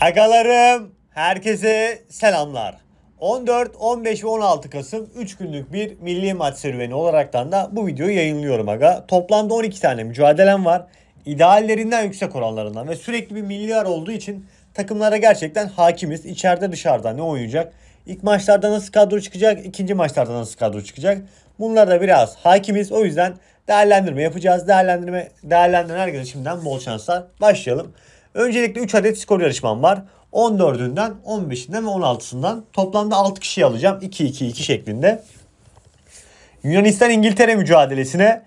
Agalarım, herkese selamlar. 14, 15 ve 16 Kasım 3 günlük bir milli maç serüveni olaraktan da bu videoyu yayınlıyorum aga. Toplamda 12 tane mücadelem var. İdeallerinden yüksek oranlarından ve sürekli bir milyar olduğu için takımlara gerçekten hakimiz. İçeride dışarıda ne oynayacak? İlk maçlarda nasıl kadro çıkacak? ikinci maçlarda nasıl kadro çıkacak? Bunlarda biraz hakimiz. O yüzden değerlendirme yapacağız. Değerlendirme değerlendiren herkese şimdiden bol şanslar. Başlayalım. Öncelikle 3 adet skor yarışmam var. 14'ünden, 15'inden ve 16'sından toplamda 6 kişi alacağım. 2-2-2 şeklinde. Yunanistan İngiltere mücadelesine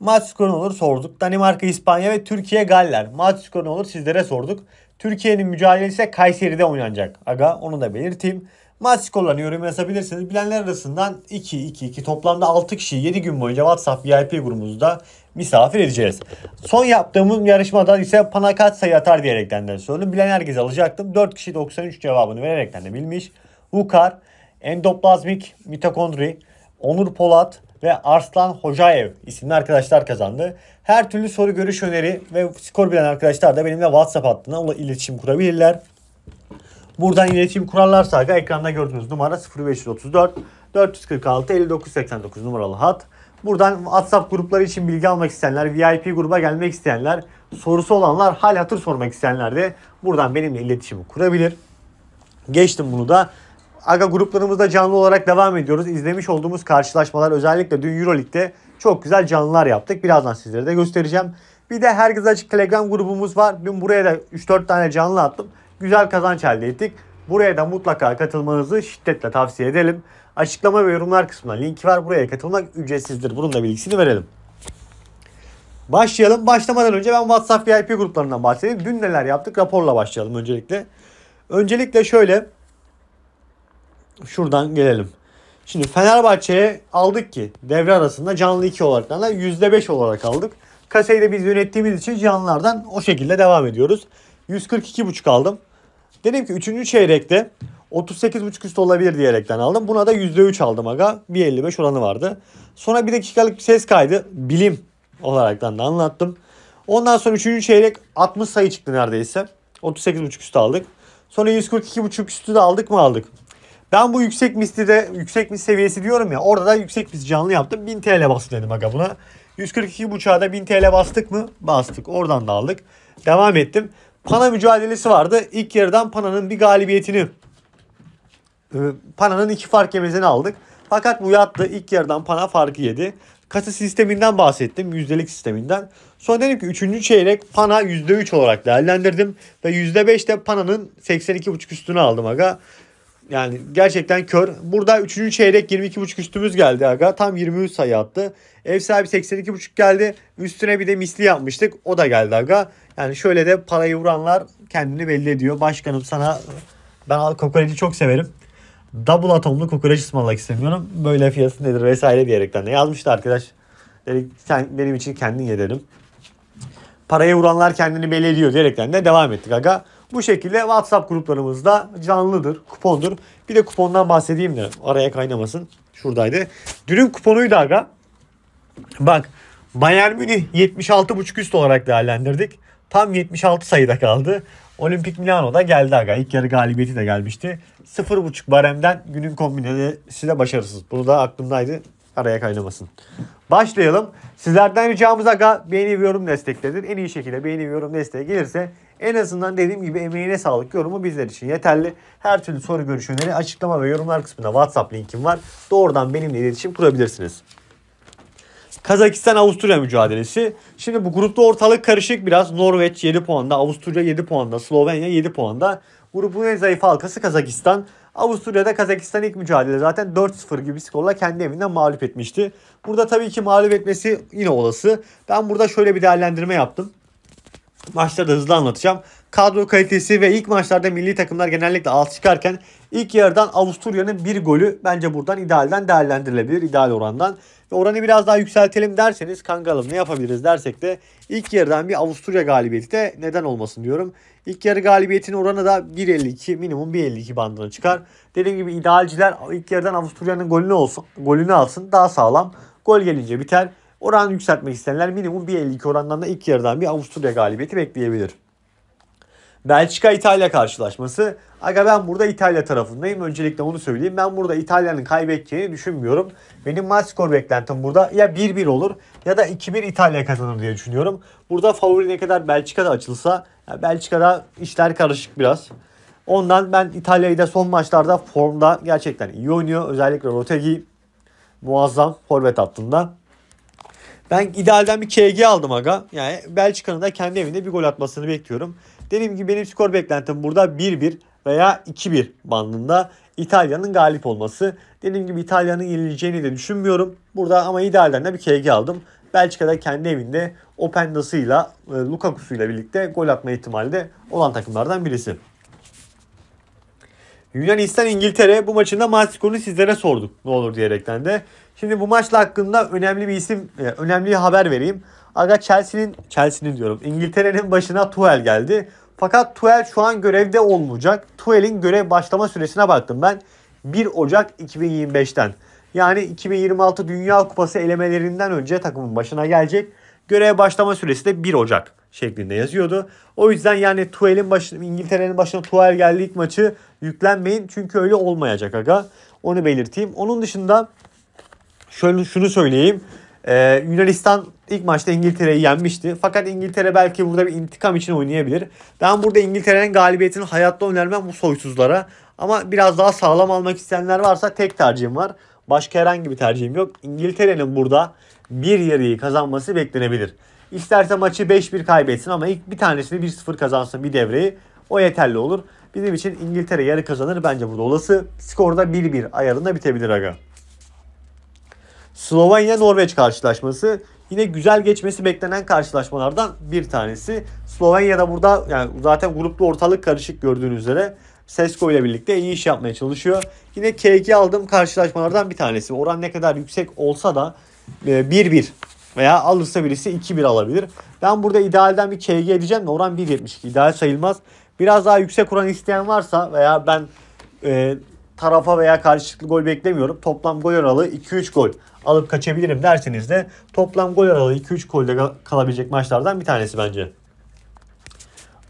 maç skoru olur sorduk. Danimarka, İspanya ve Türkiye Galler. Maç skoru olur sizlere sorduk. Türkiye'nin mücadelesi Kayseri'de oynanacak. Aga onu da belirteyim. Maç skorlarını yorum yazabilirsiniz. Bilenler arasından 2-2-2 toplamda 6 kişi 7 gün boyunca WhatsApp VIP grubumuzda misafir edeceğiz. Son yaptığımız yarışmada ise bana kaç sayı atar diyerekten de sordum. Bilen herkes alacaktım. 4 kişi 93 cevabını vererekten de bilmiş. Hukar, endoplazmik mitokondri, Onur Polat ve Arslan Hocaev isimli arkadaşlar kazandı. Her türlü soru, görüş, öneri ve skor bilen arkadaşlar da benimle WhatsApp hattına iletişim kurabilirler. Buradan iletişim kurarlarsa ekranda gördüğünüz numara 0534 446 5989 numaralı hat. Buradan WhatsApp grupları için bilgi almak isteyenler, VIP gruba gelmek isteyenler, sorusu olanlar, hal hatır sormak isteyenler de buradan benimle iletişim kurabilir. Geçtim bunu da. Aga gruplarımızda canlı olarak devam ediyoruz. İzlemiş olduğumuz karşılaşmalar özellikle dün Euroleague'de çok güzel canlılar yaptık. Birazdan sizlere de göstereceğim. Bir de herkes açık Telegram grubumuz var. Dün buraya da 3-4 tane canlı attım. Güzel kazanç elde ettik. Buraya da mutlaka katılmanızı şiddetle tavsiye edelim. Açıklama ve yorumlar kısmında linki var. Buraya katılmak ücretsizdir. Bunun da bilgisini verelim. Başlayalım. Başlamadan önce ben WhatsApp VIP gruplarından bahsedeyim. Dün neler yaptık raporla başlayalım öncelikle. Öncelikle şöyle şuradan gelelim. Şimdi Fenerbahçe'ye aldık ki devre arasında canlı 2 olarak da %5 olarak aldık. Kasayı da biz yönettiğimiz için canlılardan o şekilde devam ediyoruz. 142,5 aldım. Dedim ki 3. çeyrekte 38.5 üstü olabilir diyerekten aldım. Buna da %3 aldım aga. 1.55 oranı vardı. Sonra bir dakikalık bir ses kaydı. Bilim olaraktan da anlattım. Ondan sonra 3. çeyrek 60 sayı çıktı neredeyse. 38.5 üstü aldık. Sonra 142.5 üstü de aldık mı aldık. Ben bu yüksek misli de yüksek mis seviyesi diyorum ya. Orada da yüksek mis canlı yaptım. 1000 TL bastı dedim aga buna. 142.5'a da 1000 TL bastık mı? Bastık. Oradan da aldık. Devam ettim. Pana mücadelesi vardı. İlk yarıdan Pana'nın bir galibiyetini e, Pana'nın iki fark yemesini aldık. Fakat bu yattı. İlk yarıdan Pana farkı yedi. Kasa sisteminden bahsettim. Yüzdelik sisteminden. Sonra dedim ki 3. çeyrek Pana %3 olarak değerlendirdim. Ve %5 de Pana'nın 82.5 üstünü aldım aga. Yani gerçekten kör. Burada 3. çeyrek 22.5 üstümüz geldi aga. Tam 23 sayı attı. Ev sahibi 82.5 geldi. Üstüne bir de misli yapmıştık. O da geldi aga. Yani şöyle de parayı vuranlar kendini belli ediyor. Başkanım sana ben kokoreci çok severim. Double atomlu kokoreç ısmarlamak istemiyorum. Böyle fiyatı nedir vesaire diyerekten de yazmıştı arkadaş. Dedi, sen benim için kendin ye Parayı vuranlar kendini belli ediyor diyerekten de devam ettik aga. Bu şekilde WhatsApp gruplarımızda canlıdır, kupondur. Bir de kupondan bahsedeyim de araya kaynamasın. Şuradaydı. Dünün kuponuydu aga. Bak Bayern Münih 76.5 üst olarak değerlendirdik. Tam 76 sayıda kaldı. Olimpik Milano'da geldi aga. İlk yarı galibiyeti de gelmişti. 0.5 baremden günün kombinesi de başarısız. Bunu da aklımdaydı. Araya kaynamasın. Başlayalım. Sizlerden ricamız aga beğeni ve yorum destekledir. En iyi şekilde beğeni ve yorum desteği gelirse en azından dediğim gibi emeğine sağlık yorumu bizler için yeterli. Her türlü soru görüş öneri açıklama ve yorumlar kısmında WhatsApp linkim var. Doğrudan benimle iletişim kurabilirsiniz. Kazakistan Avusturya mücadelesi. Şimdi bu grupta ortalık karışık biraz. Norveç 7 puanda, Avusturya 7 puanda, Slovenya 7 puanda. Grubun en zayıf halkası Kazakistan. Avusturya'da Kazakistan ilk mücadele zaten 4-0 gibi skorla kendi evinden mağlup etmişti. Burada tabii ki mağlup etmesi yine olası. Ben burada şöyle bir değerlendirme yaptım. Maçları da hızlı anlatacağım. Kadro kalitesi ve ilk maçlarda milli takımlar genellikle alt çıkarken ilk yarıdan Avusturya'nın bir golü bence buradan idealden değerlendirilebilir. ideal orandan. Ve oranı biraz daha yükseltelim derseniz kangalım ne yapabiliriz dersek de ilk yarıdan bir Avusturya galibiyeti de neden olmasın diyorum. İlk yarı galibiyetinin oranı da 1.52 minimum 1.52 bandına çıkar. Dediğim gibi idealciler ilk yarıdan Avusturya'nın golünü olsun, golünü alsın daha sağlam. Gol gelince biter. Oran yükseltmek isteyenler minimum 1.52 orandan da ilk yarıdan bir Avusturya galibiyeti bekleyebilir. Belçika İtalya karşılaşması. Aga ben burada İtalya tarafındayım. Öncelikle onu söyleyeyim. Ben burada İtalya'nın kaybedeceğini düşünmüyorum. Benim maç skor beklentim burada ya 1-1 olur ya da 2-1 İtalya kazanır diye düşünüyorum. Burada favori ne kadar Belçika'da açılsa Belçika'da işler karışık biraz. Ondan ben İtalya'yı da son maçlarda formda gerçekten iyi oynuyor. Özellikle Rotegi muazzam forvet hattında. Ben idealden bir KG aldım aga. Yani Belçika'nın da kendi evinde bir gol atmasını bekliyorum. Dediğim gibi benim skor beklentim burada 1-1 veya 2-1 bandında İtalya'nın galip olması. Dediğim gibi İtalya'nın yenileceğini de düşünmüyorum. Burada ama idealden de bir KG aldım. Belçika'da kendi evinde Openda'sıyla, e, Lukaku'suyla birlikte gol atma ihtimali de olan takımlardan birisi. Yunanistan İngiltere bu maçında maç skorunu sizlere sorduk ne olur diyerekten de. Şimdi bu maçla hakkında önemli bir isim, e, önemli bir haber vereyim. Aga Chelsea'nin, Chelsea'nin diyorum İngiltere'nin başına Tuchel geldi. Fakat Tuchel şu an görevde olmayacak. Tuchel'in görev başlama süresine baktım ben. 1 Ocak 2025'ten. Yani 2026 Dünya Kupası elemelerinden önce takımın başına gelecek. Görev başlama süresi de 1 Ocak şeklinde yazıyordu. O yüzden yani Tuchel'in başına İngiltere'nin başına Tuchel geldi ilk maçı yüklenmeyin. Çünkü öyle olmayacak aga. Onu belirteyim. Onun dışında şöyle şunu söyleyeyim. Ee, Yunanistan ilk maçta İngiltere'yi yenmişti. Fakat İngiltere belki burada bir intikam için oynayabilir. Ben burada İngiltere'nin galibiyetini hayatta önermem bu soysuzlara. Ama biraz daha sağlam almak isteyenler varsa tek tercihim var. Başka herhangi bir tercihim yok. İngiltere'nin burada bir yarıyı kazanması beklenebilir. İsterse maçı 5-1 kaybetsin ama ilk bir tanesini 1-0 kazansın bir devreyi. O yeterli olur. Bizim için İngiltere yarı kazanır bence burada olası. Skorda 1-1 ayarında bitebilir aga. Slovenya Norveç karşılaşması yine güzel geçmesi beklenen karşılaşmalardan bir tanesi. Slovenya'da burada yani zaten grupta ortalık karışık gördüğünüz üzere Sesko ile birlikte iyi iş yapmaya çalışıyor. Yine K2 aldığım karşılaşmalardan bir tanesi. Oran ne kadar yüksek olsa da 1-1 e, veya alırsa birisi 2-1 alabilir. Ben burada idealden bir KG edeceğim de oran 1.72 ideal sayılmaz. Biraz daha yüksek oran isteyen varsa veya ben e, tarafa veya karşılıklı gol beklemiyorum. Toplam gol aralığı 2-3 gol alıp kaçabilirim derseniz de toplam gol aralığı 2-3 golde kalabilecek maçlardan bir tanesi bence.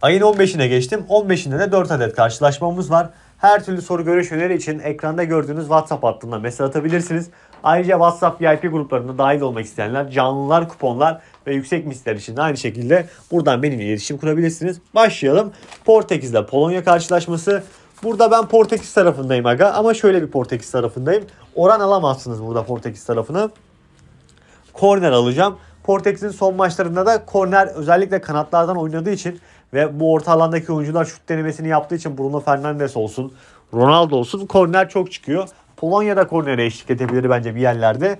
Ayın 15'ine geçtim. 15'inde de 4 adet karşılaşmamız var. Her türlü soru görüş öneri için ekranda gördüğünüz WhatsApp hattından mesaj atabilirsiniz. Ayrıca WhatsApp VIP gruplarına dahil olmak isteyenler canlılar, kuponlar ve yüksek misler için de aynı şekilde buradan benimle iletişim kurabilirsiniz. Başlayalım. Portekiz'le Polonya karşılaşması. Burada ben Portekiz tarafındayım aga ama şöyle bir Portekiz tarafındayım. Oran alamazsınız burada Portekiz tarafını. Korner alacağım. Portekiz'in son maçlarında da korner özellikle kanatlardan oynadığı için ve bu orta alandaki oyuncular şut denemesini yaptığı için Bruno Fernandes olsun, Ronaldo olsun korner çok çıkıyor. Polonya'da kornere eşlik edebilir bence bir yerlerde.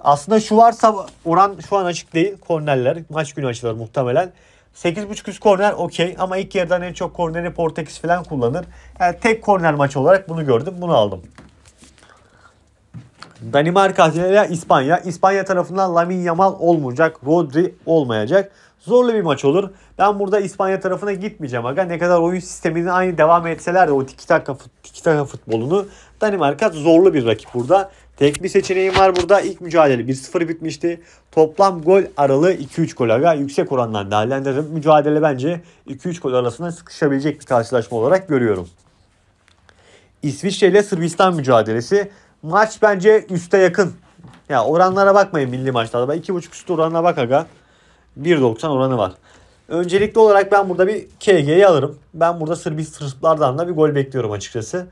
Aslında şu varsa oran şu an açık değil. Kornerler maç günü açılır muhtemelen. 8.5 üst korner okey ama ilk yarıdan en çok korneri Portekiz falan kullanır. Yani tek korner maçı olarak bunu gördüm. Bunu aldım. Danimarka ile İspanya. İspanya tarafından Lamin Yamal olmayacak. Rodri olmayacak. Zorlu bir maç olur. Ben burada İspanya tarafına gitmeyeceğim aga. Ne kadar oyun sisteminin aynı devam etseler de o tiki taka, tiki taka futbolunu Danimarka zorlu bir rakip burada. Tek bir seçeneğim var burada. İlk mücadele 1-0 bitmişti. Toplam gol aralığı 2-3 gol aga. Yüksek orandan değerlendiririm. Mücadele bence 2-3 gol arasında sıkışabilecek bir karşılaşma olarak görüyorum. İsviçre ile Sırbistan mücadelesi. Maç bence üste yakın. Ya oranlara bakmayın milli maçlarda. Ben 2.5 üstü oranına bak aga. 1.90 oranı var. Öncelikli olarak ben burada bir KG'yi alırım. Ben burada Sırplardan da bir gol bekliyorum açıkçası.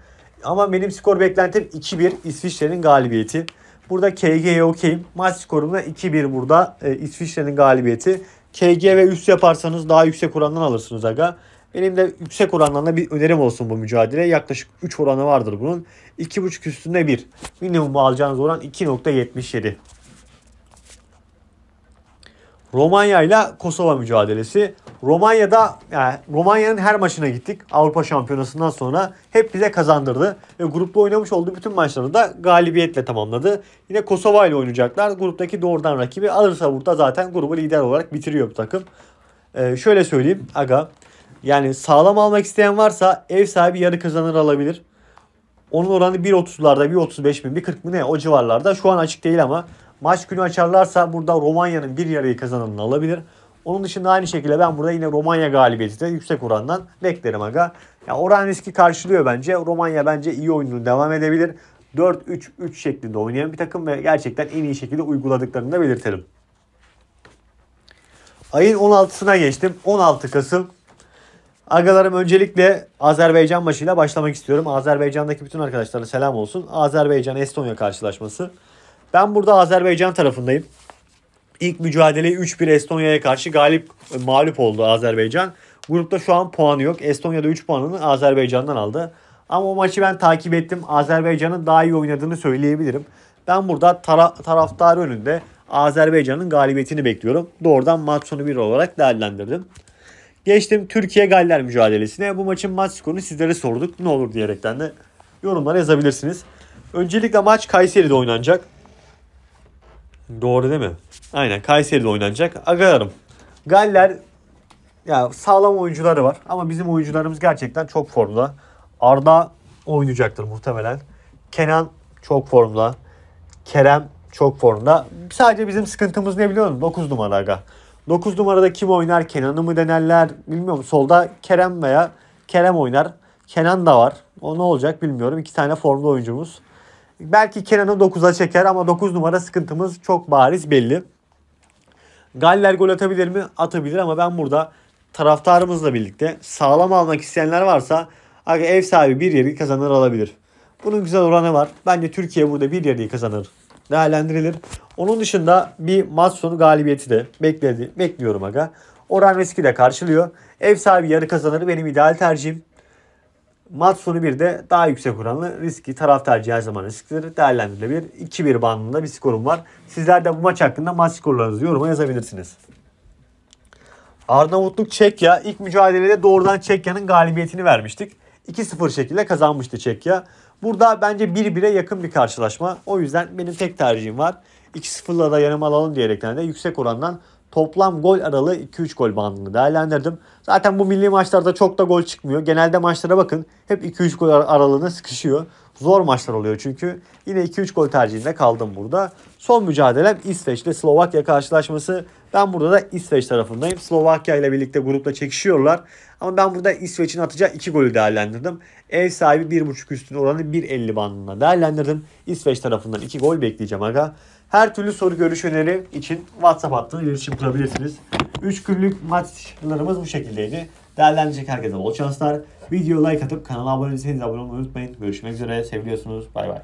Ama benim skor beklentim 2-1 İsviçre'nin galibiyeti. Burada KG'ye okeyim. Maç skorumda 2-1 burada e, İsviçre'nin galibiyeti. KG ve üst yaparsanız daha yüksek orandan alırsınız aga. Benim de yüksek oranlarla bir önerim olsun bu mücadele. Yaklaşık 3 oranı vardır bunun. 2.5 üstünde 1. Minimum alacağınız oran 2.77. Romanya ile Kosova mücadelesi. Romanya'da yani Romanya'nın her maçına gittik. Avrupa Şampiyonası'ndan sonra hep bize kazandırdı ve grupta oynamış olduğu bütün maçları da galibiyetle tamamladı. Yine Kosova ile oynayacaklar. Gruptaki doğrudan rakibi alırsa burada zaten grubu lider olarak bitiriyor bu takım. Ee, şöyle söyleyeyim aga. Yani sağlam almak isteyen varsa ev sahibi yarı kazanır alabilir. Onun oranı 1.30'larda 1.35 mi 1.40 mı ne o civarlarda. Şu an açık değil ama maç günü açarlarsa burada Romanya'nın bir yarıyı kazananını alabilir. Onun dışında aynı şekilde ben burada yine Romanya galibiyeti de yüksek orandan beklerim aga. Ya oran riski karşılıyor bence. Romanya bence iyi oyununu devam edebilir. 4-3-3 şeklinde oynayan bir takım ve gerçekten en iyi şekilde uyguladıklarını da belirtelim. Ayın 16'sına geçtim. 16 Kasım. Agalarım öncelikle Azerbaycan maçıyla başlamak istiyorum. Azerbaycan'daki bütün arkadaşlara selam olsun. Azerbaycan-Estonya karşılaşması. Ben burada Azerbaycan tarafındayım. İlk mücadeleyi 3-1 Estonya'ya karşı galip mağlup oldu Azerbaycan. Grupta şu an puanı yok. Estonya'da 3 puanını Azerbaycan'dan aldı. Ama o maçı ben takip ettim. Azerbaycan'ın daha iyi oynadığını söyleyebilirim. Ben burada tara- taraftar önünde Azerbaycan'ın galibiyetini bekliyorum. Doğrudan maç sonu 1 olarak değerlendirdim. Geçtim Türkiye Galler mücadelesine. Bu maçın maç skorunu sizlere sorduk. Ne olur diyerekten de yorumlara yazabilirsiniz. Öncelikle maç Kayseri'de oynanacak. Doğru değil mi? Aynen Kayseri'de oynanacak. Agalarım. Galler ya sağlam oyuncuları var ama bizim oyuncularımız gerçekten çok formda. Arda oynayacaktır muhtemelen. Kenan çok formda. Kerem çok formda. Sadece bizim sıkıntımız ne biliyor musun? 9 numara aga. 9 numarada kim oynar? Kenan'ı mı denerler? Bilmiyorum. Solda Kerem veya Kerem oynar. Kenan da var. O ne olacak bilmiyorum. İki tane formda oyuncumuz. Belki Kenan'ı 9'a çeker ama 9 numara sıkıntımız çok bariz belli. Galler gol atabilir mi? Atabilir ama ben burada taraftarımızla birlikte sağlam almak isteyenler varsa ev sahibi bir yeri kazanır alabilir. Bunun güzel oranı var. Bence Türkiye burada bir yeri kazanır. Değerlendirilir. Onun dışında bir maç sonu galibiyeti de bekledi, bekliyorum aga. Oran riski de karşılıyor. Ev sahibi yarı kazanır benim ideal tercihim. Maç sonu bir de daha yüksek oranlı riski taraf tercihi her zaman risklidir. Değerlendirilebilir. 2-1 bandında bir skorum var. Sizler de bu maç hakkında maç skorlarınızı yoruma yazabilirsiniz. Arnavutluk Çekya ilk mücadelede doğrudan Çekya'nın galibiyetini vermiştik. 2-0 şekilde kazanmıştı Çekya. Burada bence 1-1'e yakın bir karşılaşma. O yüzden benim tek tercihim var. 2-0'la da yanıma alalım diyerekten de yüksek orandan toplam gol aralığı 2-3 gol bandını değerlendirdim. Zaten bu milli maçlarda çok da gol çıkmıyor. Genelde maçlara bakın hep 2-3 gol aralığına sıkışıyor. Zor maçlar oluyor çünkü. Yine 2-3 gol tercihinde kaldım burada. Son mücadelem İsveç ile Slovakya karşılaşması. Ben burada da İsveç tarafındayım. Slovakya ile birlikte grupta çekişiyorlar. Ama ben burada İsveç'in atacağı 2 golü değerlendirdim. Ev sahibi 1.5 üstün oranı 1.50 bandında değerlendirdim. İsveç tarafından 2 gol bekleyeceğim aga. Her türlü soru görüş öneri için WhatsApp hattına iletişim kurabilirsiniz. 3 günlük maçlarımız bu şekildeydi. Değerlendirecek herkese bol şanslar. Video like atıp kanala abone değilseniz abone olmayı unutmayın. Görüşmek üzere. Seviliyorsunuz. Bay bay.